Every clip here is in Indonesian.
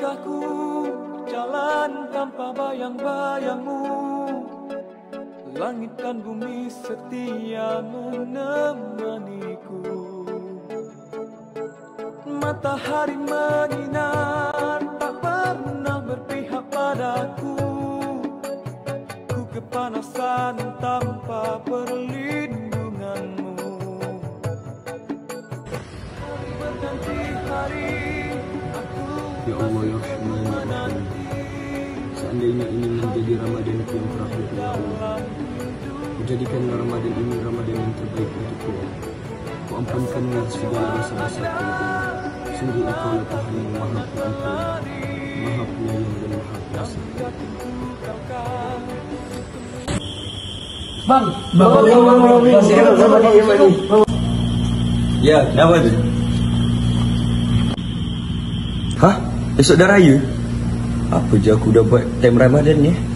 sudahku jalan tanpa bayang-bayangmu? Langit dan bumi setia menemaniku. Matahari menyinar tak pernah berpihak padaku. Ku kepanasan tanpa perlindunganmu. Hari berganti hari Ya Allah ya Rahman ya Rahim Seandainya ini menjadi Ramadanku yang terakhir ya Allah Jadikanlah Ramadan ini Ramadan yang terbaik untukku ya Ku ampunkanlah segala dosa-dosaku ya Allah Sungguh engkau lah Tuhan yang maha pengampun Maha penyayang dan maha kuasa Bang, bang, bang, bang, bang, masih ada sama dia bang. Ya, kenapa tu? Hah? Esok dah raya? Apa je aku dah buat time Ramadan ni? saya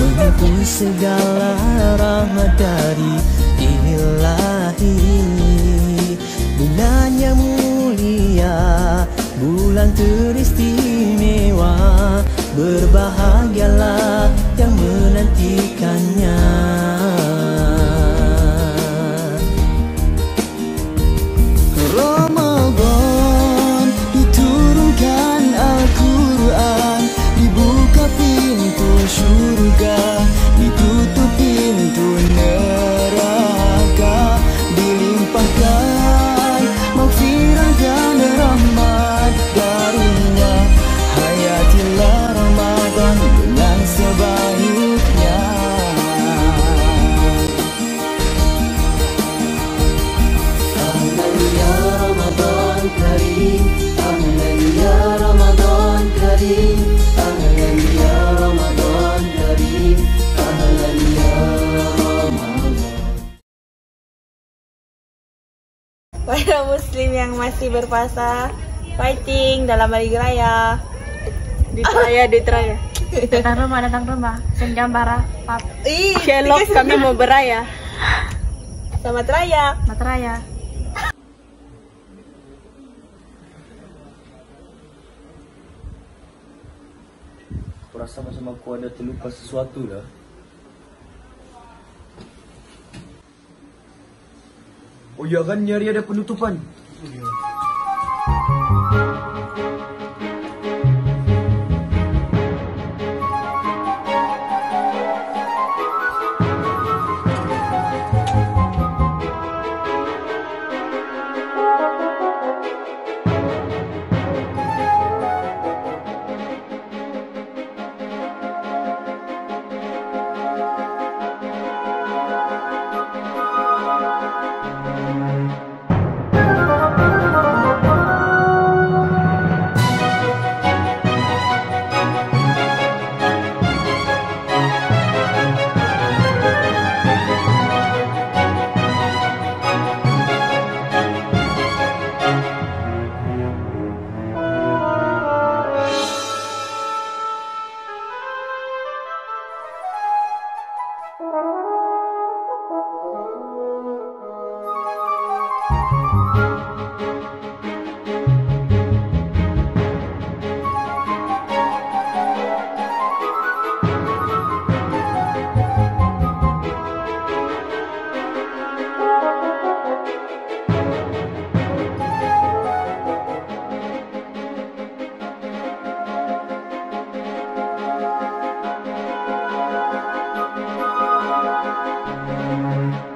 Menghapus segala rahmat dari ilahi. Bulan yang mulia Bulan teristimewa Para muslim yang masih berpuasa Fighting dalam hari raya Di raya, di raya Datang rumah, datang rumah. Senjam bara, pap, Ih, Sherlock, kami mau beraya. Selamat raya Materaya. Aku rasa macam aku ada terlupa sesuatu dah Oh ya kan, ni hari ada penutupan Música